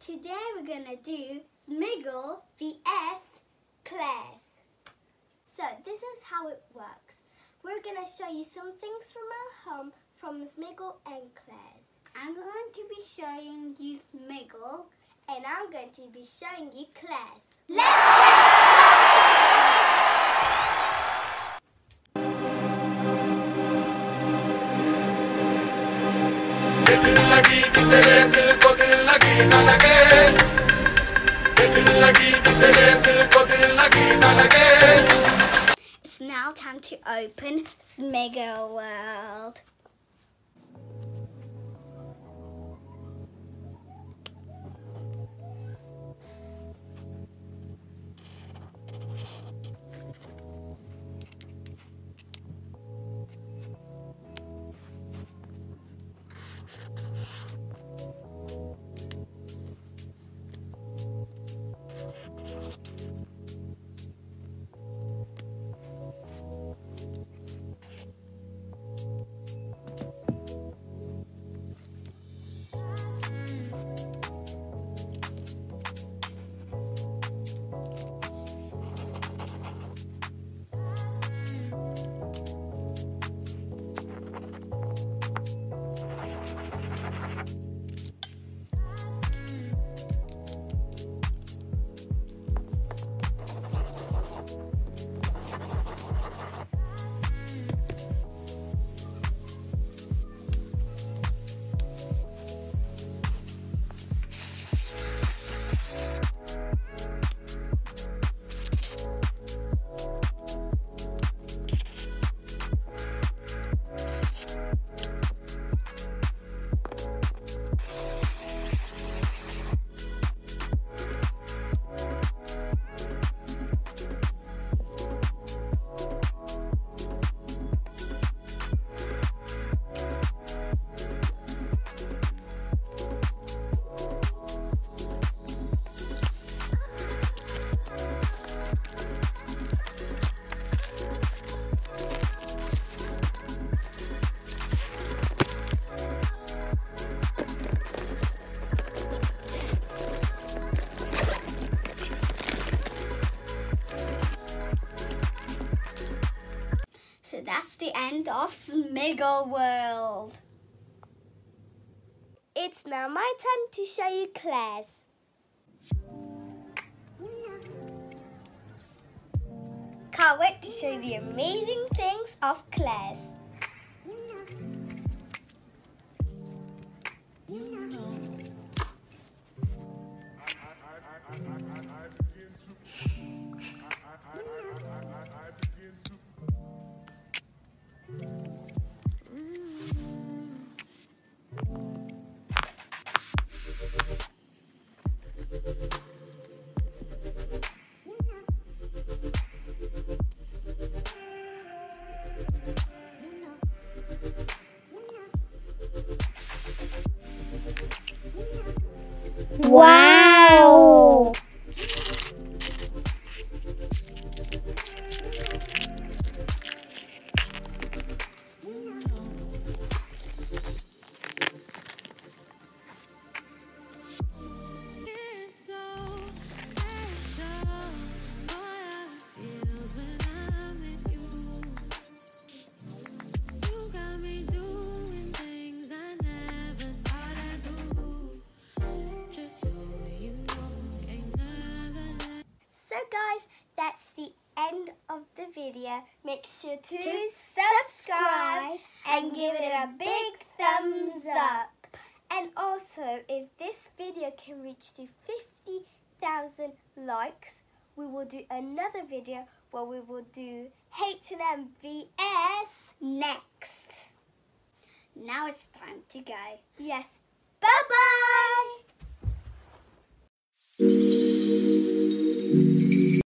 Today we're gonna do Smiggle vs Claire's. So this is how it works. We're gonna show you some things from our home from Smiggle and Claire's. I'm going to be showing you Smiggle and I'm going to be showing you Claire's. Let's get started! It's now time to open Smiggle World. That's the end of Smiggle World. It's now my turn to show you Claire's. Can't wait to show you the amazing things of Claire's. 哇！So guys, that's the end of the video. Make sure to, To subscribe and give it a big thumbs up. And also, if this video can reach to 50,000 likes, we will do another video where we will do H&M vs. Next. Now it's time to go. Yes. Bye-bye!